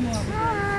mo ako.